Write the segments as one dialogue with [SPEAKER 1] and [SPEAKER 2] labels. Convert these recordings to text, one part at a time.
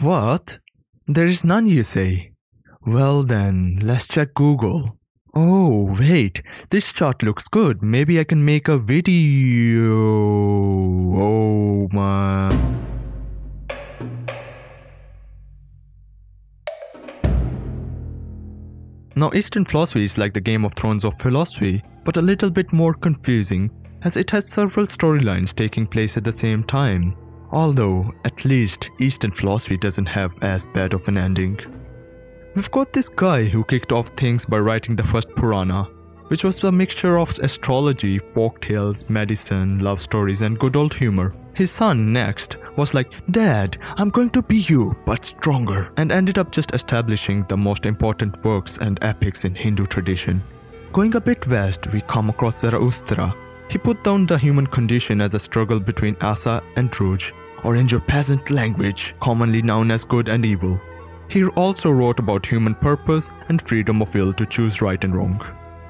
[SPEAKER 1] What? There is none, you say? Well then, let's check Google. Oh, wait, this chart looks good. Maybe I can make a video. Oh my. Now, Eastern philosophy is like the Game of Thrones of philosophy, but a little bit more confusing as it has several storylines taking place at the same time. Although, at least, Eastern philosophy doesn't have as bad of an ending. We've got this guy who kicked off things by writing the first Purana, which was a mixture of astrology, folk tales, medicine, love stories, and good old humor. His son, next, was like, Dad, I'm going to be you, but stronger, and ended up just establishing the most important works and epics in Hindu tradition. Going a bit west, we come across Zarathustra. He put down the human condition as a struggle between Asa and Druj, or in your peasant language, commonly known as good and evil. He also wrote about human purpose and freedom of will to choose right and wrong.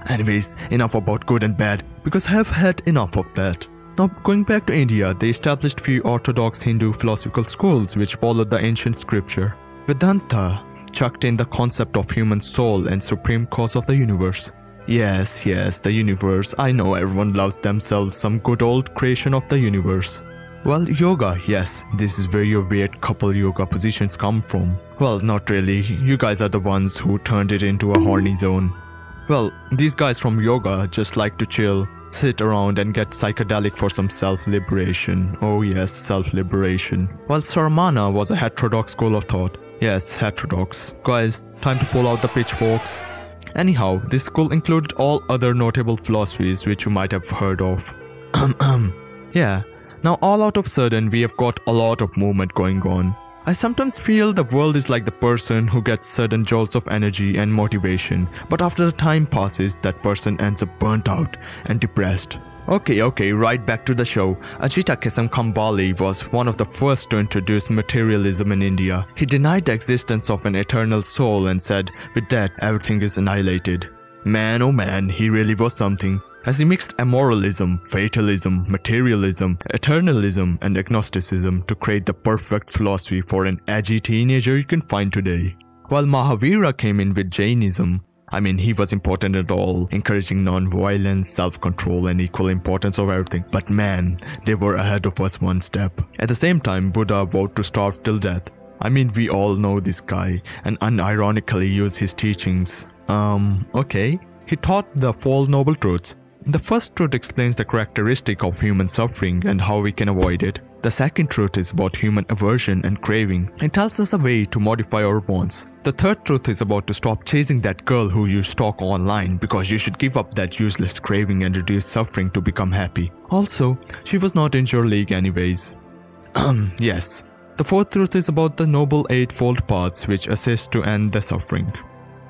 [SPEAKER 1] Anyways, enough about good and bad, because I have had enough of that. Now, going back to India, they established few orthodox Hindu philosophical schools which followed the ancient scripture. Vedanta chucked in the concept of human soul and supreme cause of the universe. Yes, yes, the universe. I know everyone loves themselves some good old creation of the universe. Well, yoga, yes, this is where your weird couple yoga positions come from. Well, not really. You guys are the ones who turned it into a horny zone. Well, these guys from yoga just like to chill, sit around and get psychedelic for some self-liberation. Oh yes, self-liberation. While Saramana was a heterodox school of thought. Yes, heterodox. Guys, time to pull out the pitchforks. Anyhow, this school included all other notable philosophies which you might have heard of. yeah, now all out of sudden we have got a lot of movement going on. I sometimes feel the world is like the person who gets sudden jolts of energy and motivation, but after the time passes, that person ends up burnt out and depressed. Okay, okay, right back to the show. Ajita Kesakambali was one of the first to introduce materialism in India. He denied the existence of an eternal soul and said, with that, everything is annihilated. Man, oh man, he really was something as he mixed amoralism, fatalism, materialism, eternalism, and agnosticism to create the perfect philosophy for an edgy teenager you can find today. While Mahavira came in with Jainism, I mean, he was important at all, encouraging non-violence, self-control, and equal importance of everything. But man, they were ahead of us one step. At the same time, Buddha vowed to starve till death. I mean, we all know this guy, and unironically use his teachings. Um, okay. He taught the Four Noble Truths, the first truth explains the characteristic of human suffering and how we can avoid it. The second truth is about human aversion and craving and tells us a way to modify our wants. The third truth is about to stop chasing that girl who you stalk online because you should give up that useless craving and reduce suffering to become happy. Also, she was not in your league anyways. yes. The fourth truth is about the noble eightfold paths which assist to end the suffering.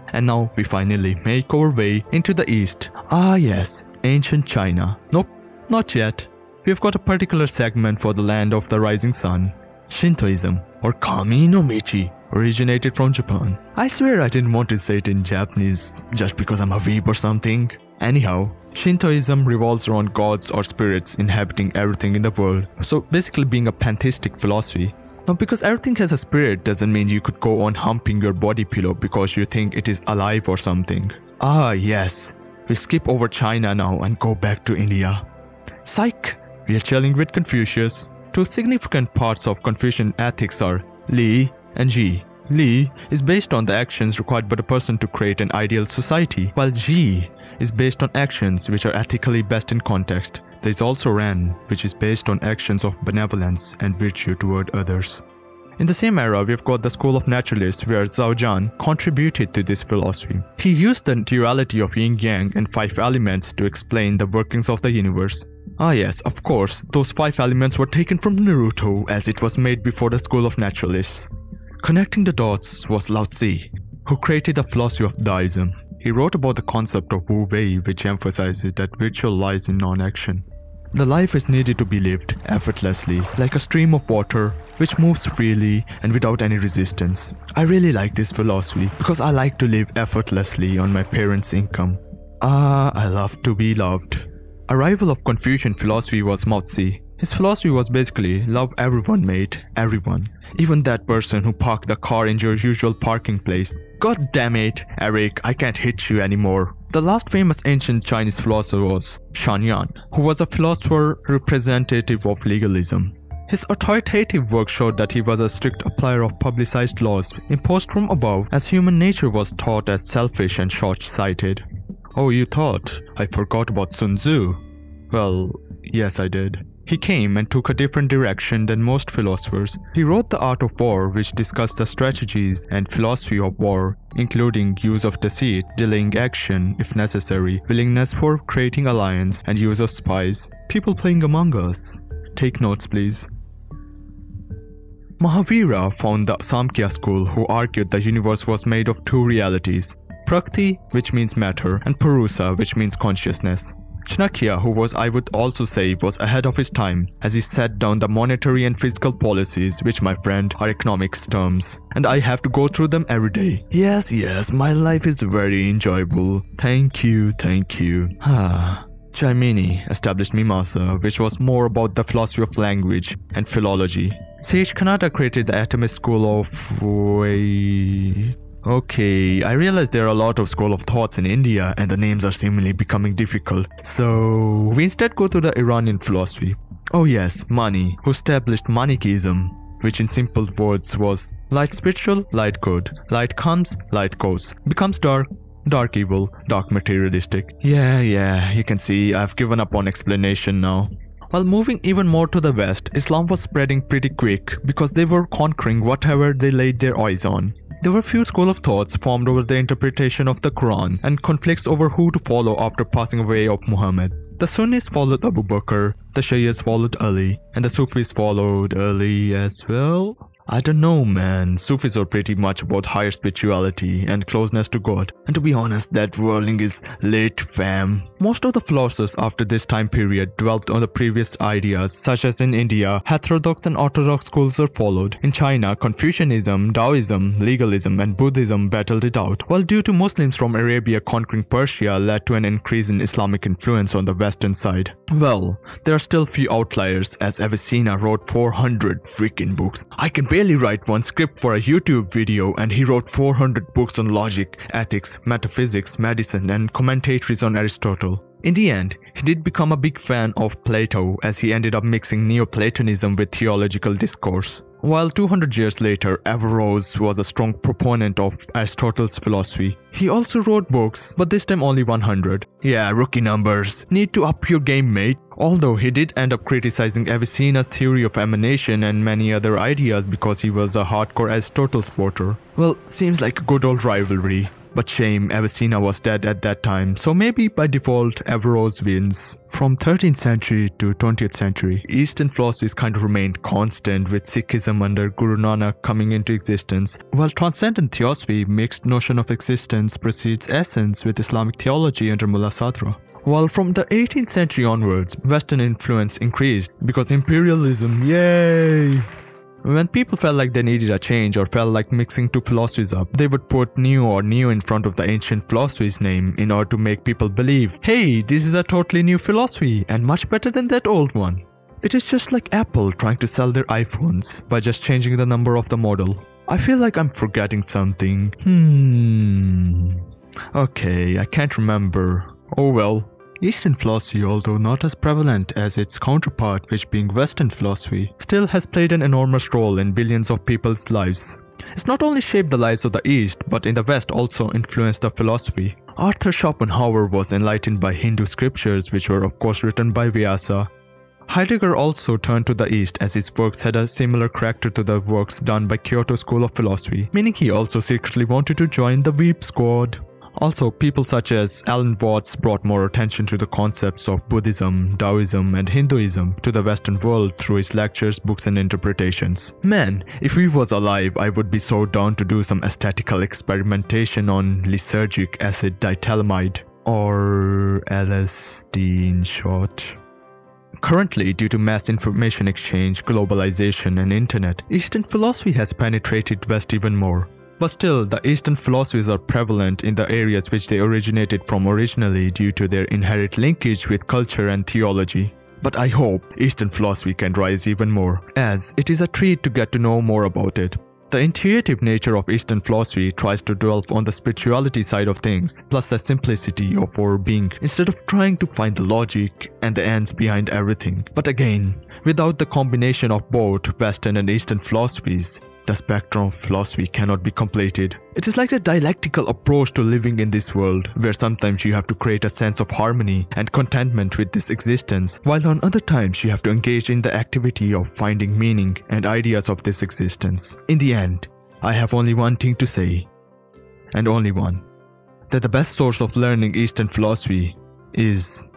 [SPEAKER 1] And now we finally make our way into the east. Ah yes, ancient China. Nope, not yet. We've got a particular segment for the land of the rising sun. Shintoism, or Kami no Michi, originated from Japan. I swear I didn't want to say it in Japanese just because I'm a weeb or something. Anyhow, Shintoism revolves around gods or spirits inhabiting everything in the world, so basically being a pantheistic philosophy. Now, because everything has a spirit doesn't mean you could go on humping your body pillow because you think it is alive or something. Ah, yes, we skip over China now and go back to India. Psych! We are chilling with Confucius. Two significant parts of Confucian ethics are Li and Ji. Li is based on the actions required by the person to create an ideal society, while Ji is based on actions which are ethically best in context. There is also Ren, which is based on actions of benevolence and virtue toward others. In the same era, we've got the school of naturalists where Zhao Zhan contributed to this philosophy. He used the duality of yin-yang and five elements to explain the workings of the universe. Ah yes, of course, those five elements were taken from Naruto as it was made before the school of naturalists. Connecting the dots was Lao Tzu, who created the philosophy of Daoism. He wrote about the concept of Wu Wei which emphasizes that virtue lies in non-action. The life is needed to be lived effortlessly, like a stream of water, which moves freely and without any resistance. I really like this philosophy because I like to live effortlessly on my parents' income. Ah, I love to be loved. A rival of Confucian philosophy was Mo Tzu. His philosophy was basically love everyone mate, everyone. Even that person who parked the car in your usual parking place. God damn it, Eric, I can't hit you anymore. The last famous ancient Chinese philosopher was Shang Yang, who was a philosopher representative of legalism. His authoritative work showed that he was a strict applier of publicized laws imposed from above as human nature was taught as selfish and short-sighted. Oh, you thought I forgot about Sun Tzu? Well, yes I did. He came and took a different direction than most philosophers. He wrote The Art of War, which discussed the strategies and philosophy of war, including use of deceit, delaying action if necessary, willingness for creating alliance, and use of spies. People playing among us. Take notes, please. Mahavira found the Samkhya school who argued the universe was made of two realities, Prakriti, which means matter, and Purusa, which means consciousness. Chanakya, who was I would also say was ahead of his time, as he set down the monetary and fiscal policies, which my friend are economics terms, and I have to go through them every day. Yes, yes, my life is very enjoyable. Thank you, thank you. Ah. Jaimini established Mimamsa, which was more about the philosophy of language and philology. Sage Kanada created the atomist school of... Wait... Okay, I realize there are a lot of school of thoughts in India and the names are seemingly becoming difficult. So we instead go to the Iranian philosophy. Oh yes, Mani, who established Manichaeism, which in simple words was light spiritual, light good, light comes, light goes, becomes dark, dark evil, dark materialistic. Yeah, yeah, you can see I've given up on explanation now. While moving even more to the west, Islam was spreading pretty quick because they were conquering whatever they laid their eyes on. There were few school of thoughts formed over the interpretation of the Quran and conflicts over who to follow after passing away of Muhammad. The Sunnis followed Abu Bakr, the Shias followed Ali, and the Sufis followed Ali as well. I don't know man, Sufis are pretty much about higher spirituality and closeness to God. And to be honest, that whirling is lit fam. Most of the philosophers after this time period dwelt on the previous ideas such as in India, heterodox and orthodox schools are followed. In China, Confucianism, Taoism, legalism and Buddhism battled it out, while due to Muslims from Arabia conquering Persia led to an increase in Islamic influence on the western side. Well, there are still few outliers as Avicenna wrote 400 freaking books. I can barely write one script for a YouTube video and he wrote 400 books on logic, ethics, metaphysics, medicine and commentaries on Aristotle. In the end, he did become a big fan of Plato as he ended up mixing Neoplatonism with theological discourse. While 200 years later, Averroes was a strong proponent of Aristotle's philosophy. He also wrote books, but this time only 100. Yeah, rookie numbers. Need to up your game, mate. Although he did end up criticizing Avicenna's theory of emanation and many other ideas because he was a hardcore Aristotle supporter. Well, seems like a good old rivalry. But shame, Avicenna was dead at that time, so maybe by default Averroes wins. From 13th century to 20th century, Eastern philosophies kind of remained constant with Sikhism under Guru Nanak coming into existence, while transcendent theosophy mixed notion of existence precedes essence with Islamic theology under Mullah Sadra. While from the 18th century onwards, Western influence increased because imperialism, yay! When people felt like they needed a change or felt like mixing two philosophies up, they would put new or new in front of the ancient philosophy's name in order to make people believe, hey, this is a totally new philosophy and much better than that old one. It is just like Apple trying to sell their iPhones by just changing the number of the model. I feel like I'm forgetting something. Hmm. Okay, I can't remember. Oh well. Eastern philosophy, although not as prevalent as its counterpart which being Western philosophy, still has played an enormous role in billions of people's lives. It's not only shaped the lives of the East, but in the West also influenced the philosophy. Arthur Schopenhauer was enlightened by Hindu scriptures which were of course written by Vyasa. Heidegger also turned to the East as his works had a similar character to the works done by Kyoto School of Philosophy, meaning he also secretly wanted to join the Weeb Squad. Also, people such as Alan Watts brought more attention to the concepts of Buddhism, Taoism, and Hinduism to the Western world through his lectures, books, and interpretations. Man, if he was alive, I would be so down to do some aesthetical experimentation on lysergic acid diethylamide, or LSD in short. Currently, due to mass information exchange, globalization, and internet, Eastern philosophy has penetrated West even more. But still, the Eastern philosophies are prevalent in the areas which they originated from originally due to their inherent linkage with culture and theology. But I hope Eastern philosophy can rise even more, as it is a treat to get to know more about it. The intuitive nature of Eastern philosophy tries to delve on the spirituality side of things, plus the simplicity of our being, instead of trying to find the logic and the ends behind everything. But again, without the combination of both Western and Eastern philosophies, the spectrum of philosophy cannot be completed. It is like a dialectical approach to living in this world, where sometimes you have to create a sense of harmony and contentment with this existence, while on other times you have to engage in the activity of finding meaning and ideas of this existence. In the end, I have only one thing to say, and only one, that the best source of learning Eastern philosophy is?